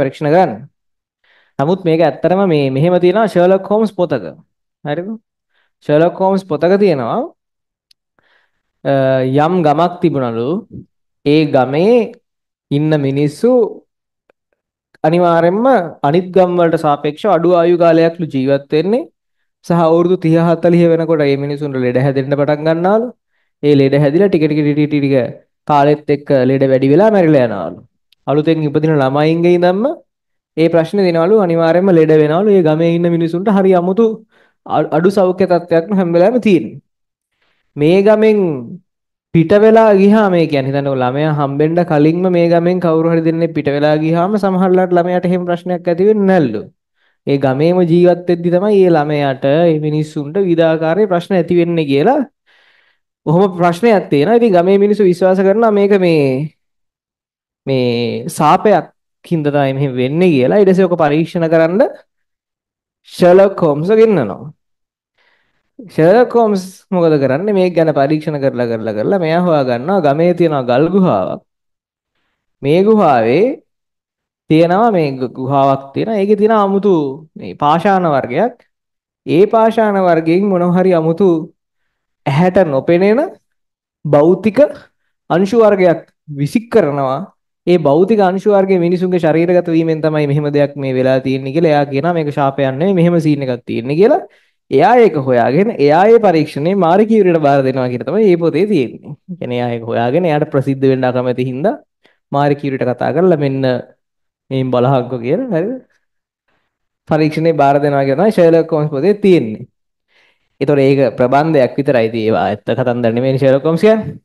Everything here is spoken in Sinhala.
පරීක්ෂණ ගන්න. නමුත් මේක ඇත්තටම මේ මෙහෙම තියෙනවා ෂර්ලොක් හෝම්ස් පොතක. හරිද? ෂර්ලොක් හෝම්ස් පොතක තියෙනවා යම් ගමක් තිබුණලු ඒ ගමේ ඉන්න මිනිස්සු අනිවාර්යයෙන්ම අනිත් ගම් වලට සාපේක්ෂව අඩු ආයු කාලයක්ලු ජීවත් වෙන්නේ සහ අවුරුදු 30 40 වෙනකොට මේ මිනිසුන්ට ලෙඩ හැදෙන්න පටන් ගන්නවලු. ඒ ලෙඩ හැදිලා ටික ටික ටික ටික කාලෙත් එක්ක ලෙඩ වැඩි වෙලා මැරිලා යනවලු. අලුතෙන් ඉපදින ළමයින්ගේ ඉඳන්ම ඒ ප්‍රශ්නේ දෙනවලු අනිවාර්යයෙන්ම ලෙඩ වෙනවලු. ඒ ගමේ ඉන්න මිනිසුන්ට හරි අමුතු අඩු සෞඛ්‍ය තත්ත්වයක් හැම වෙලාවෙම තියෙනවා. මේ ගමෙන් පිට වෙලා ගියාම ඒ කියන්නේ හිතන්නකො ළමයා හම්බෙන්න කලින්ම මේ ගමෙන් කවුරු හරි දෙන්නේ පිට වෙලා ගියාම සමහරලාට ළමයාට එහෙම ප්‍රශ්නයක් ඇති වෙන්නේ නැල්ලු. ඒ ගමේම ජීවත් වෙද්දි තමයි මේ ළමයාට මේ මිනිස්සුන්ට විවිධාකාරයේ ප්‍රශ්න ඇති වෙන්නේ කියලා කොහොම ප්‍රශ්නයක් තියෙනවා. ඉතින් ගමේ මිනිස්සු විශ්වාස කරනවා මේක මේ මේ සාපයක් හින්දා තමයි මෙහෙම වෙන්නේ කියලා ඊට පස්සේ ඔක පරීක්ෂණ කරන්න ෂර්ලොක් හෝම්ස් ගෙන්නනවා. ෂර්ලොක් හෝම්ස් මොකද කරන්නේ මේක ගැන පරීක්ෂණ කරලා කරලා කරලා මෙයා හොයාගන්නවා ගමේ තියෙන ගල් ගුහාවක්. මේ ගුහාවේ තියෙනවා මේ ගුහාවක් තියෙන ඒකේ තියෙන අමුතු මේ පාෂාණ වර්ගයක්. ඒ පාෂාණ වර්ගයෙන් මොනව හරි අමුතු ඇහැට නොපෙනෙන භෞතික අංශු වර්ගයක් විසික් කරනවා ඒ භෞතික අංශු වර්ගයේ මිනිසුන්ගේ ශරීරගත වීමෙන් තමයි මෙහෙම දෙයක් මේ වෙලා තියෙන්නේ කියලා එයා කියනවා මේක ශාපයක් නෙවෙයි මෙහෙම සීන් එකක් තියෙන්නේ කියලා. එයා ඒක හොයාගෙන එයා ඒ පරීක්ෂණේ මාරි කියුරියට බාර දෙනවා කියලා තමයි මේ පොතේ තියෙන්නේ. කියන්නේ එයා ඒක හොයාගෙන එයාට ප්‍රසිද්ධ වෙන්න අකමැති හින්දා මාරි කියුරියට කතා කරලා මෙන්න මේන් බලහක්කෝ කියලා හරිද? පරීක්ෂණේ බාර දෙනවා කියලා තමයි ෂර්ලොක් හෝම්ස් පොතේ තියෙන්නේ. ඒතකොට ඒක ප්‍රබන්ධයක් විතරයි තියෙවා. ඇත්ත කතන්දර නෙමෙයි ෂර්ලොක් හෝම්ස් කියන්නේ.